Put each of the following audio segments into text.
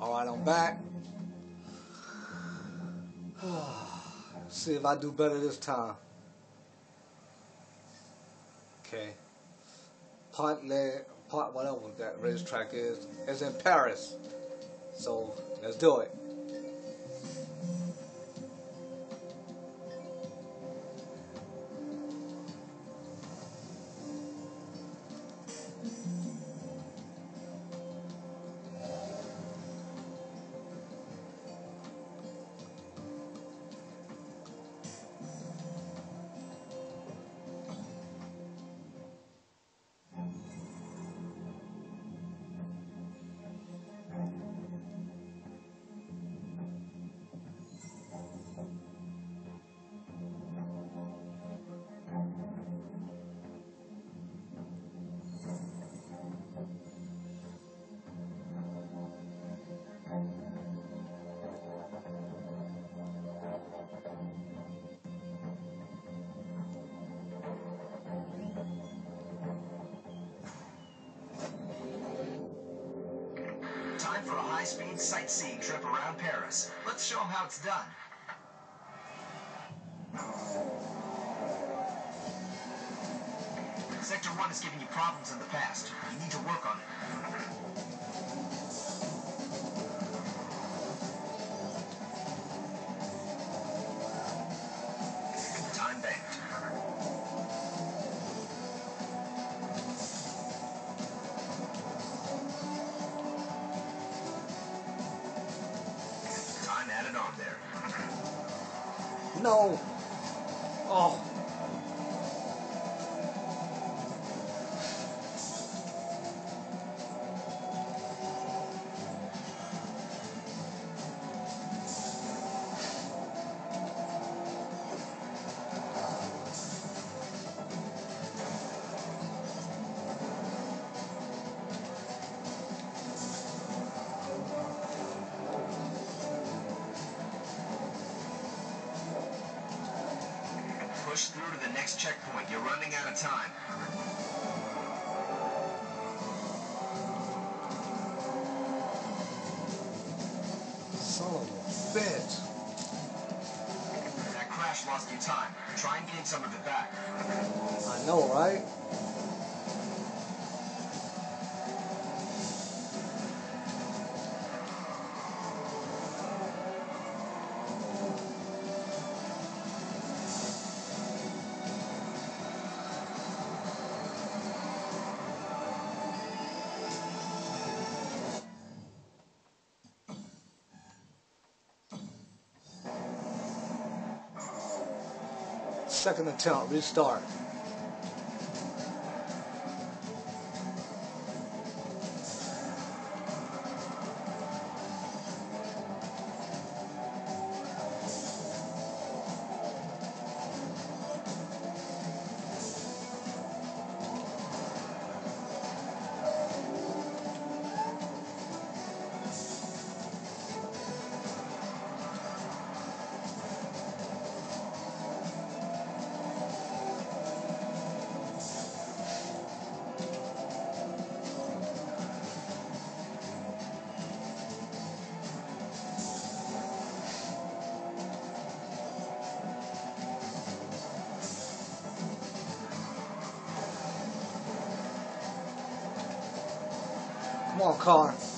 Alright, I'm back. See if I do better this time. Okay. Part leg, part whatever that racetrack is, is in Paris. So let's do it. High-speed sightseeing trip around Paris. Let's show them how it's done. Sector 1 has given you problems in the past. You need to work on it. No. Oh. Push through to the next checkpoint. You're running out of time. Son of a bitch. That crash lost you time. Try and gain some of it back. I know, right? Second attempt, restart. On, car.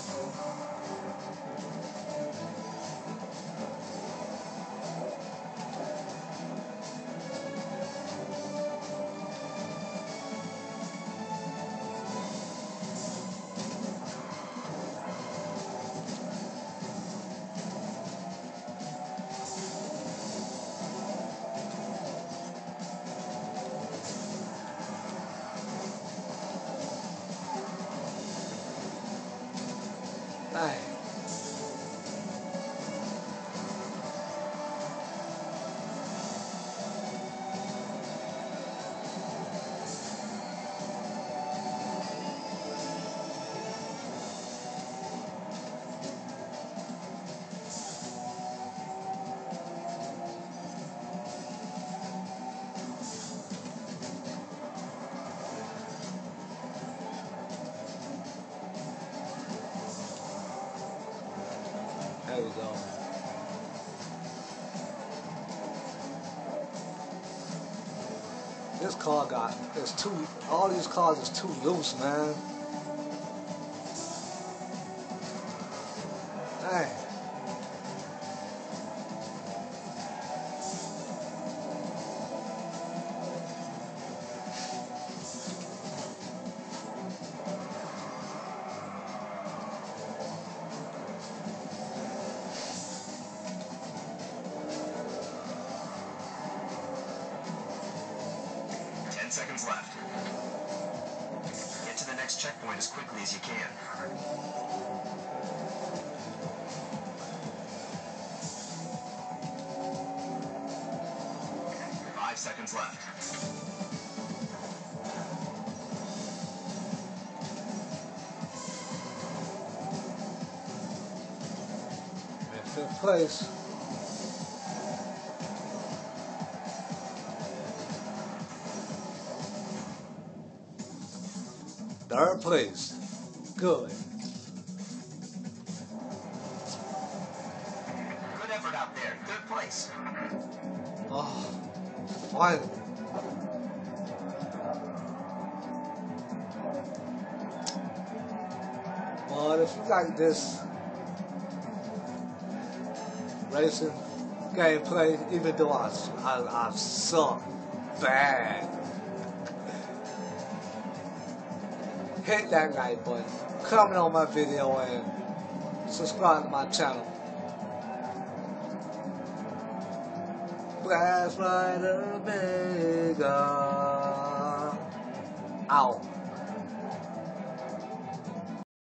You go. This car got it's too all these cars is too loose, man. Checkpoint as quickly as you can. Five seconds left. In fifth place. Third place. Good. Good effort out there. Good place. Oh, finally. But if you like this racing gameplay, even though I, I, I suck bad, hit that like button, comment on my video, and subscribe to my channel. Blast Rider Vega. Out.